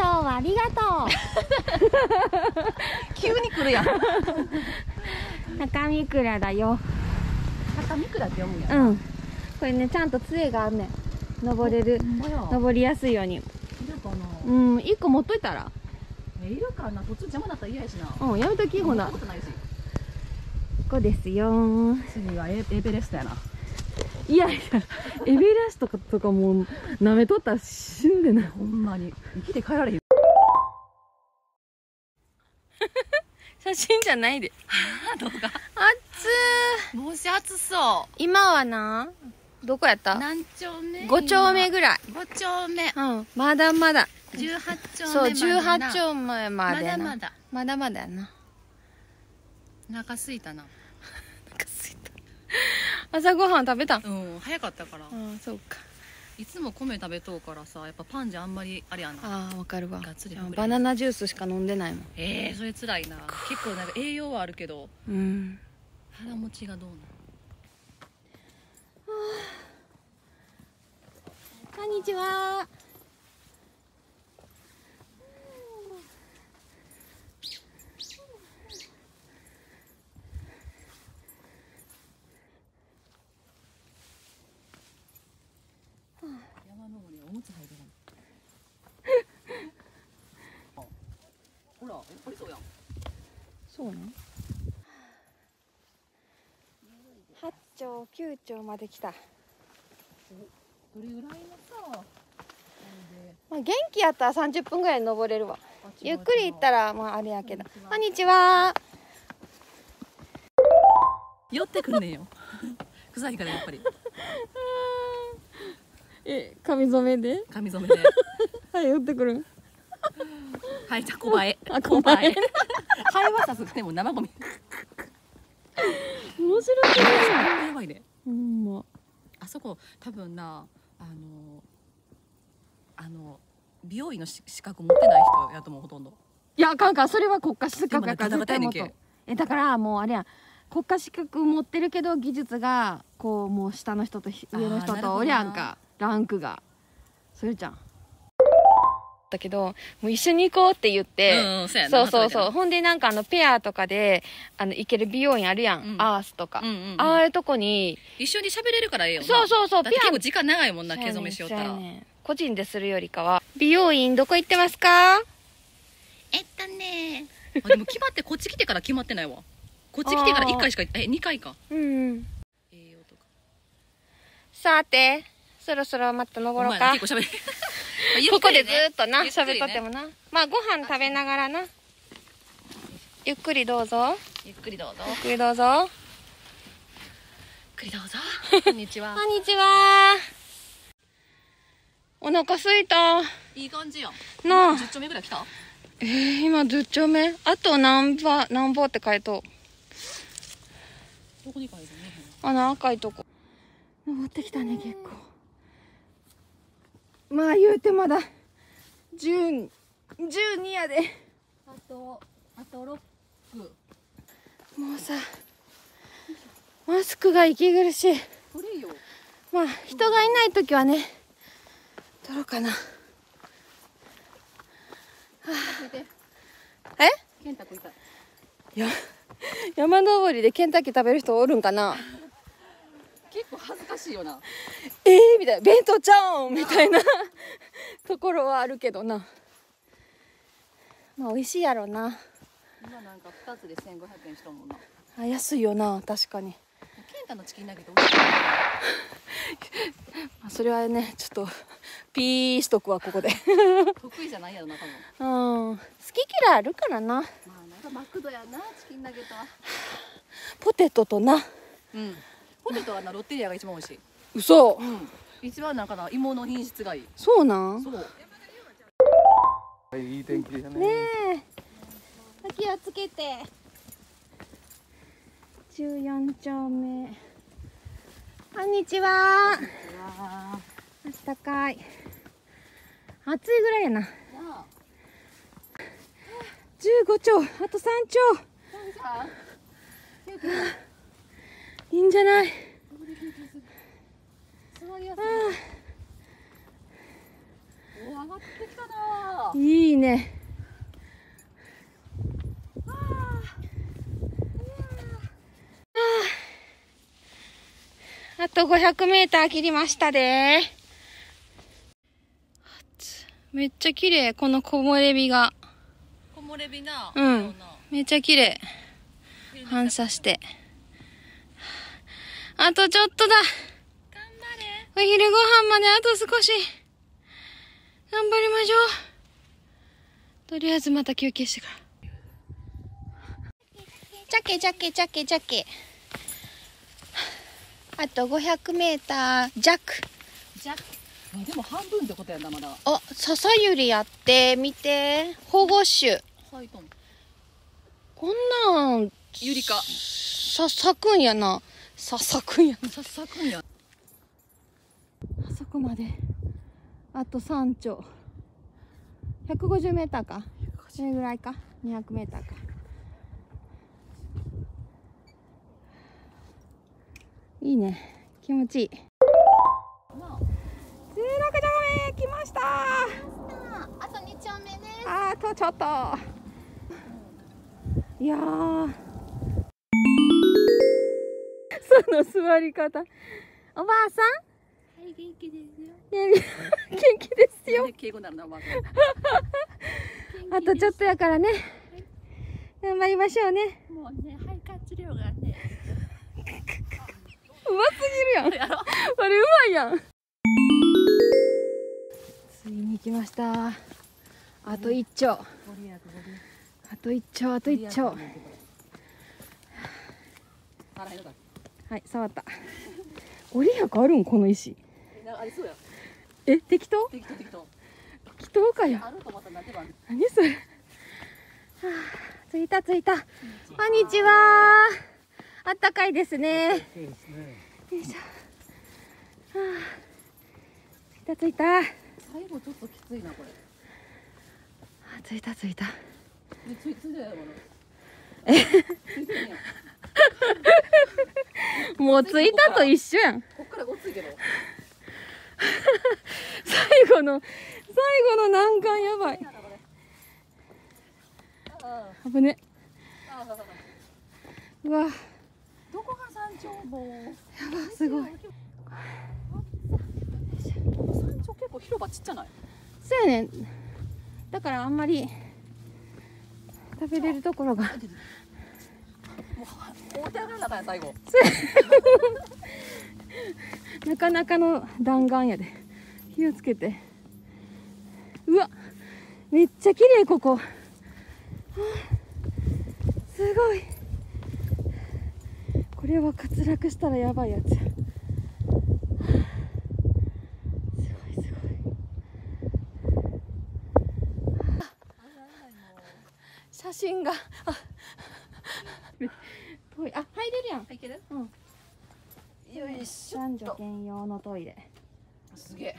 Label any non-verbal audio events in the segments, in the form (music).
今日はありがと (laughs) 急に来るやん。う中三倉だよ。高見倉って読むんやうん。これねちゃんと杖があんねん。登れる。登りやすいように。いるかな？うん一個持っといたら。えいるかな？途中邪魔だったら嫌やしな。うんやめときほな。ここですよ次はエエベレストやないやいやエベレストとかもう舐めとったら死んでない。ほんまに。生きて帰られへん。(laughs) 写真じゃないで。動画。暑もし暑そ今はなどこやった？う何丁目？5丁目ぐらい。5丁目。うん。まだまだ。18丁目そうまでな。18丁目ままでな。だまだ。まだまだやな。お腹すいたな (laughs) 朝ごはん食べたん？うん早かったから。ああそうか。いつも米食べとうからさやっぱパンじゃあんまりあれやな。ああわかるわ。がっつりあバナナジュースしか飲んでないもん。ええそれつらいな。結構なんか栄養はあるけど。うん腹持ちがどうなの？こんにちは山登りおむつ履いてるあほらやっぱりそうやん。そうなの八丁九丁まで来た、どれぐらいのさまあ、元気やったら30分ぐらい登れるわ。ゆっくり行ったららまああれやけど。こんにちは。寄ってくんねんよ。(laughs) 臭いからやっぱり。(laughs) え髪染めで？髪染めで。(laughs) はい寄ってくるはいじゃあ小映えあ小映えハイはさすがにもう生ゴミ。面白いねやばいでほんま。あそこ多分なあのあの美容院のし資格持ってない人やと思うほとんど。いやあかんあかん。それは国家資格やから絶対もっえだからもうあれやん。国家資格持ってるけど技術がこうもう下の人とひ上の人とおりゃんか。ランクが。それじゃんだけどもう一緒に行こうって言って、うんうんそうそうそうそう。ほんでなんかあのペアとかであの行ける美容院あるやん、うん。アースとか、うんうんうん。ああいうとこに一緒に喋れるからええよな。そうそうそうだってピア。結構時間長いもんな毛染めしよったら。そうやねん。個人でするよりかは。美容院どこ行ってますか？えっとね。あでも決まってこっち来てから決まってないわ。こっち来てから1回しかえ2回か。うんうん。栄養とか。さてそろそろまた登ろうか。結構喋るここでずーっとな。喋っとってもなまあご飯食べながらな。ゆっくりどうぞ。ゆっくりどうぞ。ゆっくりどうぞ。ゆっくりどうぞ。(laughs) こんにちは。こんにちは。お腹すいた。いい感じやん。なあ。10丁目ぐらい来た？えー、今10丁目？あと何番何歩って書いとう。どこに書いてねあの赤いとこ。登ってきたね結構まあ言うてまだ。10 12やで。あとあと6区もうさマスクが息苦しい。まあ人がいない時はね取ろうかな。え？健太くんいた。や山登りでケンタッキー食べる人おるんかな？結構恥ずかしいよな。えー、みたいな。弁当ちゃうんみたいな (laughs) ところはあるけどな。まあ美味しいやろな。今なんか2つで1500円したもんな。あ安いよな確かに。健太のチキンナゲット (laughs) それはねちょっとピーしとくわここで。得意じゃないやろな多分。うん。好き嫌いあるからな。まあなんかマクドやなチキンナゲットは。ポテトとな。うんポテトはなロッテリアが一番美味しい。嘘。うん。一番なんかな芋の品質がいい。そうなん？そう。はい、いい天気だね。ねえ。お気をつけて。14丁目。こんにちは。あったかい。暑いぐらいやな。なあ15丁あと3丁。さいいんじゃない？いお上がってきたな。わいいね。あと500メーター切りましたで。めっちゃ綺麗、この木漏れ日が。木漏れ日な。うん。めっちゃ綺麗。反射して。あとちょっとだ。頑張れお昼ご飯まであと少し。頑張りましょう。とりあえずまた休憩してから。ジャケジャケジャケジャケ。あと500メーター弱。じゃあでも半分ってことやなまだあ、笹ゆりやってみて。保護種。こんなん、ゆりかさ、咲くんやな。さ、咲くんやな。さ咲くんやあそこまで。あと3丁。150メーターか。それぐらいか。200メーターか。いいね。気持ちいい。16まあ丁目来ましたあと2丁目ねあとちょっと。いやー。その座り方。おばあさん？はい元気ですよ元気ですよ。敬語になるなまずあとちょっとやからね。頑張りましょうね。もうね肺活量がねうますぎるやん。やろあれうまいやん。ついに来ました。あと一丁。あと一丁、あと一丁。あらへんのかはい、触った。ご利益あるんこの石。なんかありそうやえ、適当？適当適当適当かよ。あると思ったらなんてばん何それ？はあ、着いた着いた。こんにちは。あったかいですね。よいしょ。はあ、着いた着いた。あ、最後ちょっときついなこれ着いた着いた。えついついだよこれえ？もう着いたと一緒やん。こっからごっついけど (laughs) 最後の、最後の難関やばい。あ危ね。うわ、どこが山頂もやば、すごい。山頂結構広場ちっちゃない？そうやねん。だからあんまり食べれるところが。もう大手上がらなかんや最後なかなかの弾丸やで気をつけてうわめっちゃ綺麗ここすごいこれは滑落したらやばいやつすごいすごいあ写真があ遠いあ入れるやん。いける？うん。よいしょ。男女兼用のトイレ。すげえ。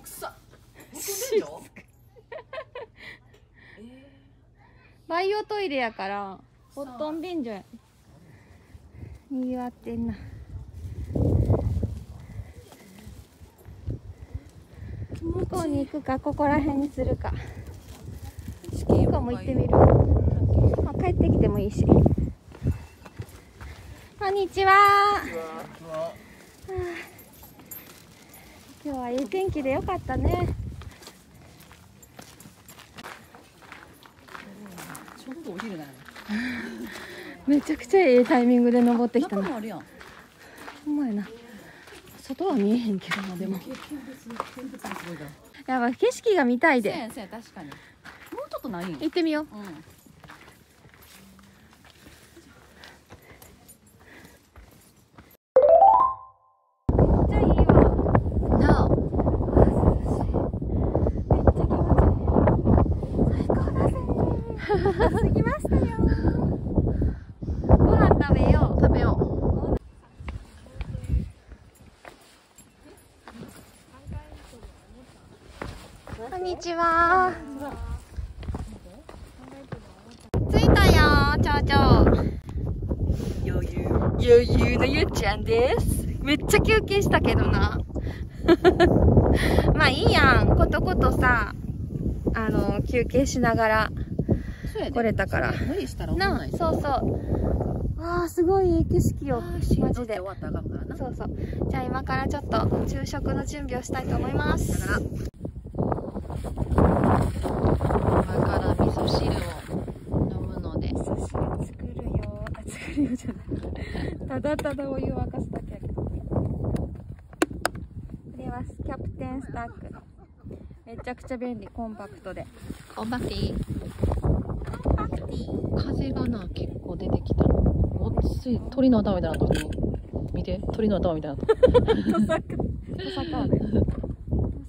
くさ。バイオトイレやからボットン便所や。にぎわってんな。向こうに行くかここら辺にするか。ー、向こうも行ってみる、まあ、帰ってきてもいいし。こんにちは。今日はいい天気でよかったね。お昼なのめちゃくちゃええタイミングで登ってきたな中もあるやん。ほんまやな。外は見えへんけどなでも。やばい景色が見たいで先生確かにもうちょっとないん行ってみよううんめっちゃいいわなあめっちゃ気持ちいい最高だぜ着きましたよご飯食べよう食べよこんにちは。着いたよちょうちょう余裕。余裕のゆっちゃんです。めっちゃ休憩したけどな。(laughs) まあいいやん。ことことさあの休憩しながら来れたから。無理したらなそうそう。わあすごい景色よマジで。終わったかんからな。そうそう。じゃあ今からちょっと昼食の準備をしたいと思いますだから今から味噌汁を飲むので。味噌汁作るよあ作るよじゃないただただお湯を沸かすだけ。これはキャプテンスタック。めちゃくちゃ便利。コンパクトで。コンパクティ風がな結構出てきた。おっつい鳥の頭みたいなとこ見て。鳥の頭みたいなと (laughs) トサカ。トサカ (laughs) ーだよト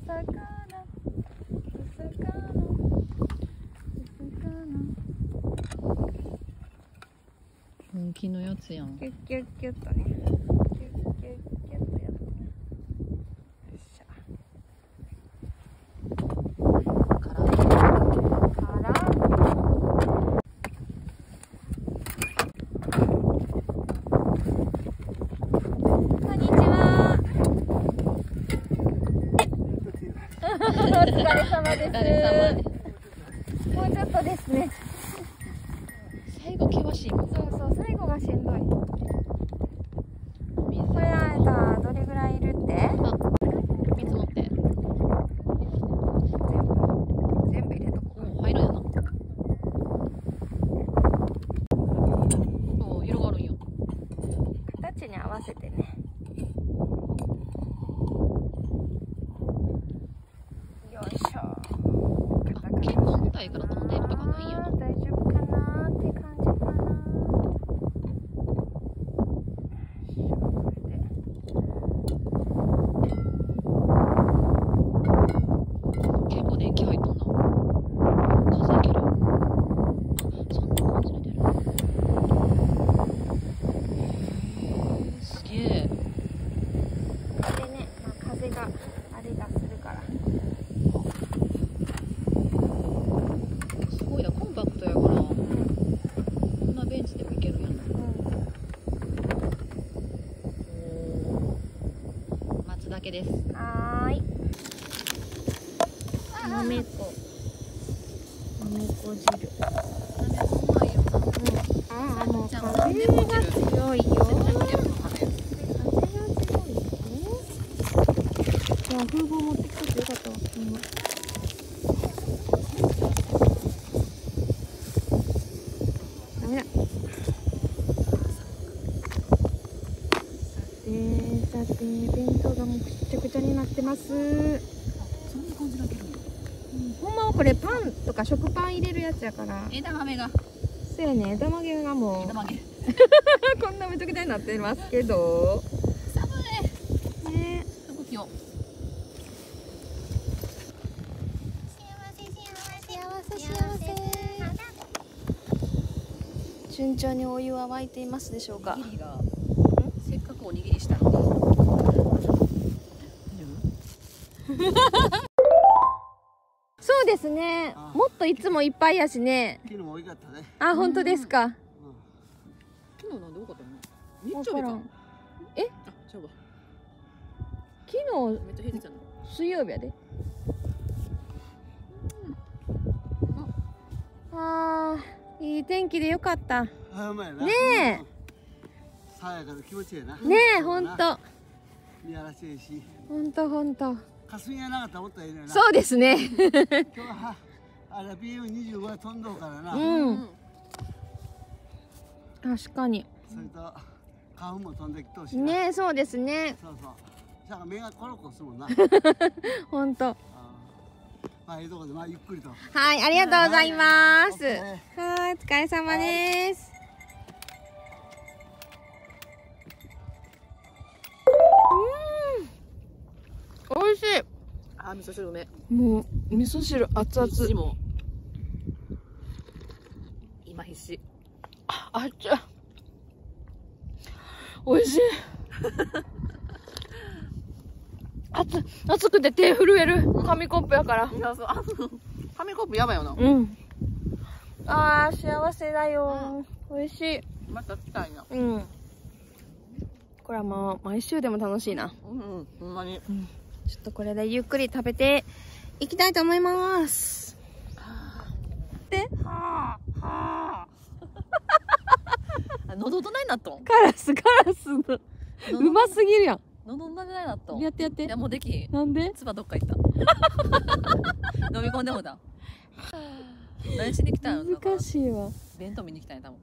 サカーナトサカーナトサカーナ本気のやつやん。キュッキュッキュッとね。キュッキュッキュッとやねよいしょからからこんにちは。(laughs) お疲れ様ですお疲れ様ですもうちょっとですね最後険しいもんそうそう最後がしんどい水これあれだどれぐらいいるって水持って全部全部入れとこうん入るんやなそう色があるんよう形に合わせてねよいしょ結構重たいから飛んでるとかないんやな大丈夫かなって感じかなこれで結構電気入っとんな風いけるあそんな感じで出るへえすげえこれでね、まあ、風があれがするからすごいなコンパクトやからこんなベンチでもいけるんやなおー待つだけですはーいなめこなめこ汁ああもう風が強いよ風が強いよじゃあ風防持ってきててよかった。わ、うんダメだ。さてさて弁当がもうくっちゃくちゃになってます。そんな感じだけど。ほんまはこれパンとか食パン入れるやつやから。枝豆が。そうやね。枝曲げがもう。枝豆。(laughs) こんなめちゃくちゃになってますけど寒いね服着よ順調にお湯は沸いていますでしょうか？せっかくおにぎりしたのに。(laughs) そうですね。あもっといつもいっぱいやしね。昨日も多かったね。あ本当ですか？昨日なんで多かったの？わ日曜日か。からん。あちゃうわ。昨日水曜日やで。あーいい天気でよかったね。爽やかで気持ちいいな。えほんと見晴らしいいし。ほんとほんと霞がなかったらもっといいのよな。そうですね (laughs) 今日はあれ PM25 が飛んどうからな。うん確かにそれと花粉も飛んできしな。ねえそうですねそうそう。だから目がコロコロするもんな。(laughs) ほんとあーまあいいとこでまあゆっくりと。はいありがとうございますはいはいお疲れ様ですあ味噌汁うめいもう味噌汁熱々。今必死。あっちゃ美味しい。(laughs) 熱熱くて手震える。紙コップやから。いやそうあ紙コップやばいよな。うん。あー幸せだよ、美味しい。また来たいなうん。これはまあ毎週でも楽しいな。うんうんほんまにちょっとこれでゆっくり食べていきたいと思います。あ (laughs) 喉どないなっとん？カラスカラスの。うますぎるやん。喉どないなっとやってやって。やもうできなんで？唾どっか行った。(laughs) 飲み込んでもだ何しに来たの難しいわ。弁当見に来たんや多分。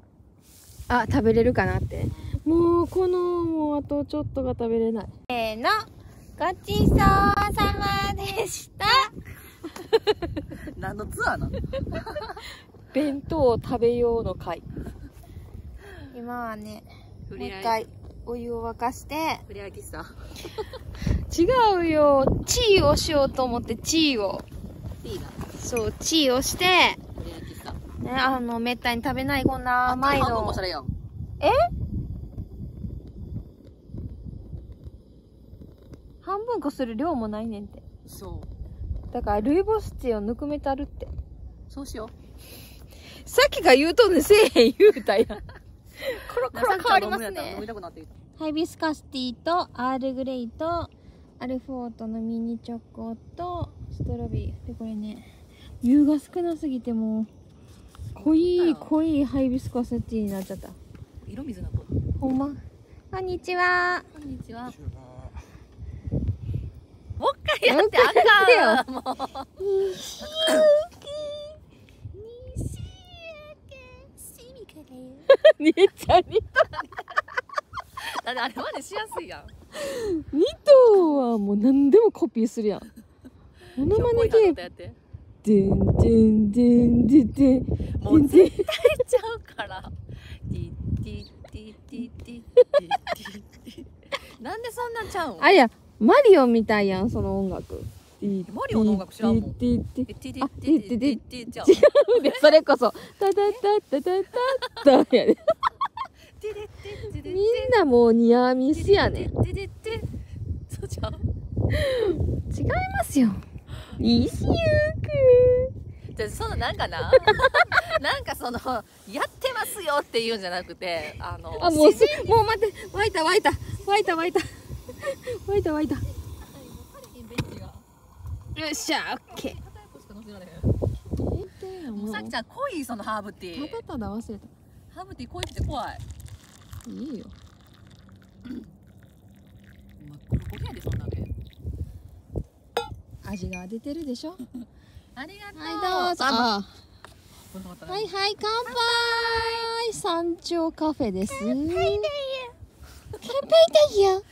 あ食べれるかなって。もうこのもうあとちょっとが食べれない。せーのごちそうさまでした。(laughs) 何のツアーなの？弁当を食べようの会。今はねもう一回お湯を沸かして。ふれあい喫茶違うよ。チーをしようと思ってチーを。いいなそうチーをして。ふれあい喫茶ねあのめったに食べないこんな甘いの。もそれやんえ？半分こする量もないねんって。そう。だからルイボスティーをぬくめてあるって。そうしよさっきが言うとんねんせえへん言うたやん。コロうコロ変わりますね。(laughs) ハイビスカスティーとアールグレイとアルフォートのミニチョコとストロベリー。でこれね湯が少なすぎてもう濃い濃いハイビスカスティーになっちゃった。色水なとほんま。こんにちは。こんにちはやってあかんもう。西兄ちゃんにってあれまでしやすいやん。二頭はもう何でもコピーするやん。モノマネゲームでんでんでんでんでんもう絶対ちゃうからなんでそんなちゃうんあやマリオみたいやんその音楽。マリオの音楽知らんもん。違うでそれこそやでみんなもうニアミスやねん違いますよ西ゆじゃそのなんかななんかそのやってますよっていうんじゃなくてあのくあもうすもう待って湧いた湧いた湧いた湧いた湧いた湧いたよっしゃオッケーもうさきちゃん濃いそのハーブティー。ただただ忘れた。ハーブティー濃いくて怖い。いいよ。真っ黒焦げやでそんなね (laughs) 味が出てるでしょ？は (laughs) いありがとう。どうぞ。ああはいはい乾杯。山頂カフェです。乾杯だよ。乾杯だよ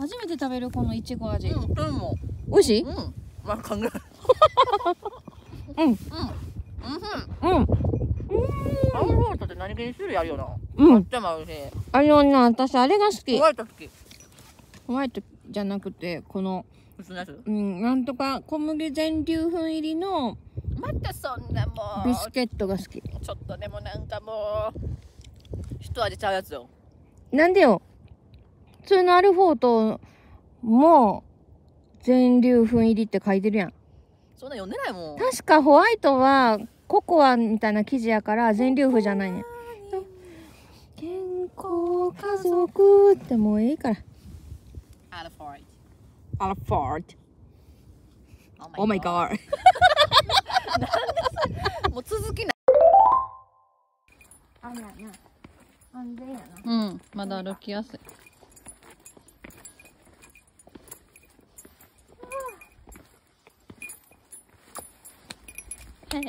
初めて食べるこのいちご味、うんうんも美味しい？うん。わかんないうん。うん。うん。うん。アルフォートって何気に種類あるよな。うん。でもあるし。あのな。私あれが好き。ホワイト好き。ホワイトじゃなくてこのうんなんとか小麦全粒粉入りのまたそんなもうビスケットが好き。ちょっとでもなんかもう一味ちゃうやつよ。なんでよ？普通のアルフォートも全粒粉入りって書いてるやん。そんな読んでないもん。確かホワイトはココアみたいな生地やから全粒粉じゃないねん。健康家族ってもういいから。アルフォーアルフォートト Oh my god もう続きない。あな安全やな。うんまだ歩きやすいヘイ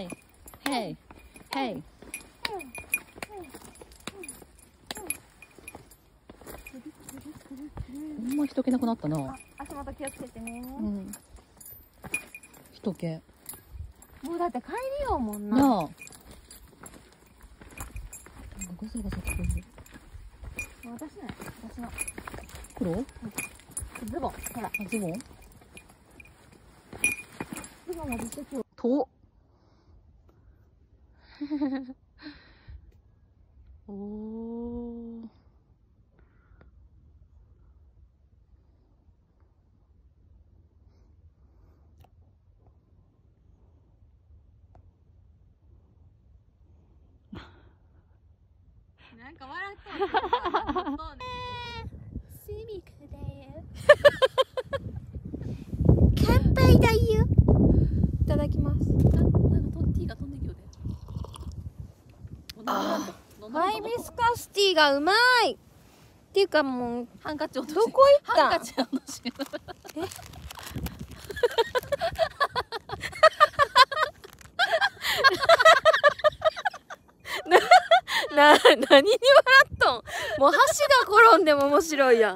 ヘイヘイほんま人気なくなったな。足元気をつけてね。うん。人気。もうだって帰りようもんな。なあ。なんかゴソゴソ聞こえる私ね私の。黒？ズボンほら。あズボン？ズボンがずっと今日。と (laughs) おー。なんか笑っとん (laughs) スミクだよ。乾杯だよ。いただきます。なんかと T が飛んあハイビスカスティーがうまいっていうかもうハンカチ落とし。どこ行った？ハンカチ落とし。(laughs) な (laughs) 何に笑っとん？もう橋が転んでも面白いやん。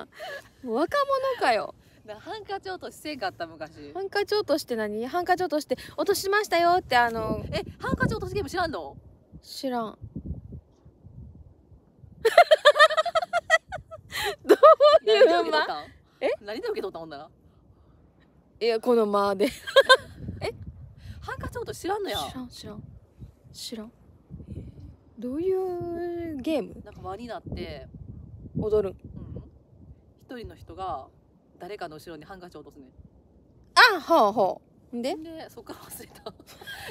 もう若者かよ。なハンカチ落としせんかった昔。ハンカチ落として何？ハンカチ落として落としましたよってあのえハンカチ落としゲーム知らんの？知らん何で受け取間？え？何で受け取ったんほんならいやこの間で。ハンカチ落とし知らんのや。知らん知らん。知らん。どういうゲーム？なんか輪になって。踊るん。うん。一人の人が誰かの後ろにハンカチ落とすねあほうほう。んで？でそっから忘れた。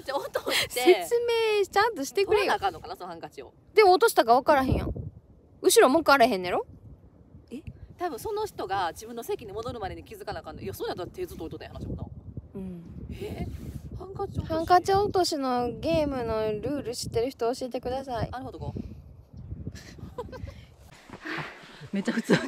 じゃあ落として。説明ちゃんとしてくれよ。あかんのかなそのハンカチを。でも落としたか分からへんやん後ろ向かれへんねやろ？多分その人が自分の席に戻るまでに気づかなあかんのいやそうやったら手ずっと置いとったんや話もな。うん。え？ハンカチ落とし？ハンカチ落としのゲームのルール知ってる人教えてください。あるほど。こ (laughs) めっちゃ普通の